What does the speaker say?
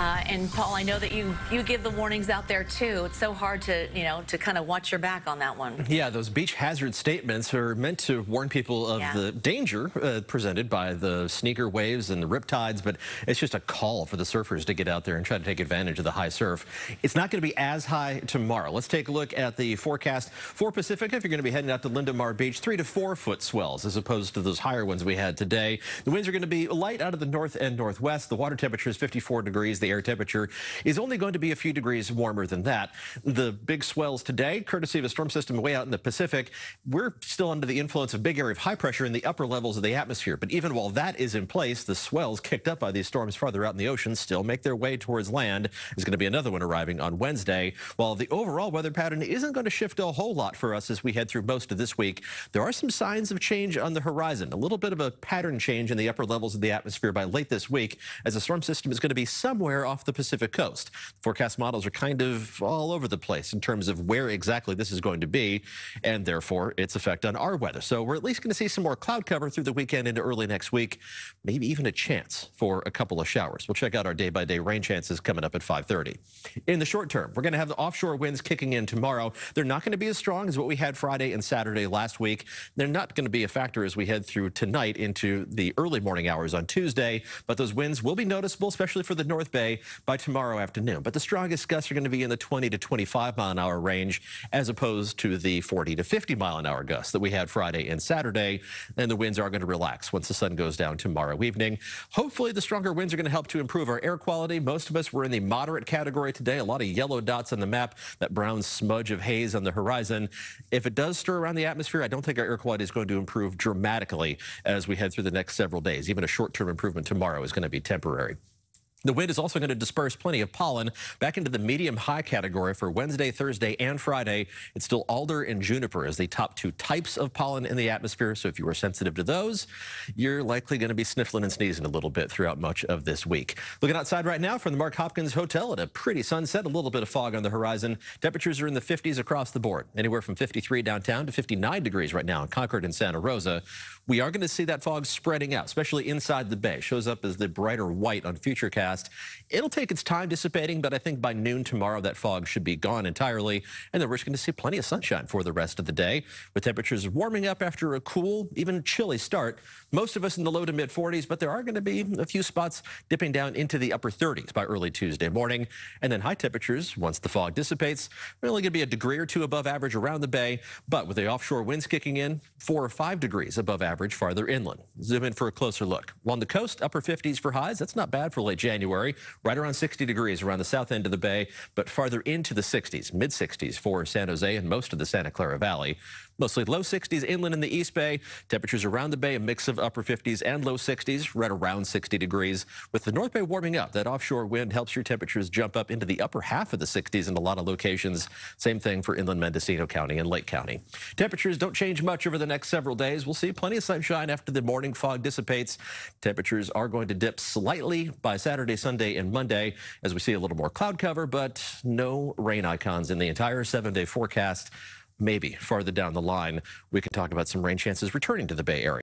Uh, and Paul, I know that you you give the warnings out there too. It's so hard to you know to kind of watch your back on that one. Yeah, those beach hazard statements are meant to warn people of yeah. the danger uh, presented by the sneaker waves and the rip tides, but it's just a call for the surfers to get out there and try to take advantage of the high surf. It's not going to be as high tomorrow. Let's take a look at the forecast for Pacifica. If you're going to be heading out to Linda Mar Beach, three to four foot swells as opposed to those higher ones we had today. The winds are going to be light out of the north and northwest. The water temperature is 54 degrees. The air temperature is only going to be a few degrees warmer than that. The big swells today, courtesy of a storm system way out in the Pacific, we're still under the influence of big area of high pressure in the upper levels of the atmosphere. But even while that is in place, the swells kicked up by these storms farther out in the ocean still make their way towards land. There's going to be another one arriving on Wednesday. While the overall weather pattern isn't going to shift a whole lot for us as we head through most of this week, there are some signs of change on the horizon. A little bit of a pattern change in the upper levels of the atmosphere by late this week as the storm system is going to be somewhere off the Pacific coast. Forecast models are kind of all over the place in terms of where exactly this is going to be and therefore its effect on our weather. So we're at least going to see some more cloud cover through the weekend into early next week, maybe even a chance for a couple of showers. We'll check out our day-by-day -day rain chances coming up at 530. In the short term, we're going to have the offshore winds kicking in tomorrow. They're not going to be as strong as what we had Friday and Saturday last week. They're not going to be a factor as we head through tonight into the early morning hours on Tuesday, but those winds will be noticeable, especially for the North Bay by tomorrow afternoon. But the strongest gusts are going to be in the 20 to 25 mile an hour range as opposed to the 40 to 50 mile an hour gusts that we had Friday and Saturday. And the winds are going to relax once the sun goes down tomorrow evening. Hopefully the stronger winds are going to help to improve our air quality. Most of us were in the moderate category today. A lot of yellow dots on the map, that brown smudge of haze on the horizon. If it does stir around the atmosphere, I don't think our air quality is going to improve dramatically as we head through the next several days. Even a short-term improvement tomorrow is going to be temporary. The wind is also going to disperse plenty of pollen back into the medium-high category for Wednesday, Thursday, and Friday. It's still alder and juniper as the top two types of pollen in the atmosphere. So if you are sensitive to those, you're likely going to be sniffling and sneezing a little bit throughout much of this week. Looking outside right now from the Mark Hopkins Hotel at a pretty sunset, a little bit of fog on the horizon. Temperatures are in the 50s across the board, anywhere from 53 downtown to 59 degrees right now in Concord and Santa Rosa. We are going to see that fog spreading out, especially inside the bay. Shows up as the brighter white on Futurecast forecast. It'll take its time dissipating, but I think by noon tomorrow that fog should be gone entirely, and then we're just going to see plenty of sunshine for the rest of the day, with temperatures warming up after a cool, even chilly start. Most of us in the low to mid 40s, but there are going to be a few spots dipping down into the upper 30s by early Tuesday morning, and then high temperatures once the fog dissipates. We're only going to be a degree or two above average around the bay, but with the offshore winds kicking in, four or five degrees above average farther inland. Zoom in for a closer look. Along the coast, upper 50s for highs. That's not bad for late January. January, right around 60 degrees around the south end of the bay, but farther into the 60s, mid 60s for San Jose and most of the Santa Clara Valley. Mostly low 60s inland in the East Bay. Temperatures around the bay, a mix of upper 50s and low 60s, right around 60 degrees. With the North Bay warming up, that offshore wind helps your temperatures jump up into the upper half of the 60s in a lot of locations. Same thing for inland Mendocino County and Lake County. Temperatures don't change much over the next several days. We'll see plenty of sunshine after the morning fog dissipates. Temperatures are going to dip slightly by Saturday, Sunday, and Monday as we see a little more cloud cover, but no rain icons in the entire seven-day forecast maybe farther down the line, we can talk about some rain chances returning to the Bay Area.